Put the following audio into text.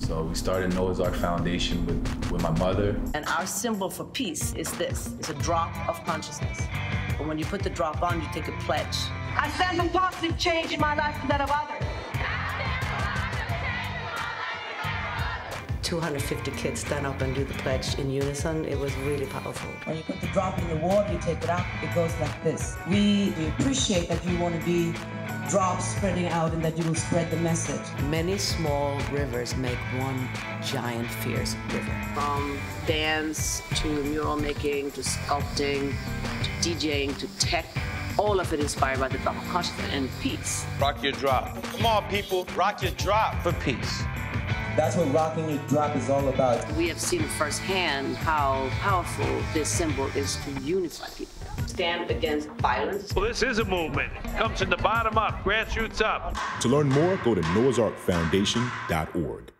So we started Noah's Arc Foundation with, with my mother. And our symbol for peace is this. It's a drop of consciousness. But when you put the drop on, you take a pledge. I stand for positive change in my life and that of others. 250 kids stand up and do the pledge in unison. It was really powerful. When you put the drop in the water, you take it out, it goes like this. We, we appreciate that you want to be drops spreading out and that you will spread the message. Many small rivers make one giant fierce river. From dance to mural making to sculpting to DJing to tech, all of it inspired by the drop of consciousness and peace. Rock your drop. Come on, people, rock your drop for peace. That's what rocking your drop is all about. We have seen firsthand how powerful this symbol is to unify people. Stand against violence. Well, this is a movement. It comes from the bottom up, grassroots up. To learn more, go to noahsarcfoundation.org.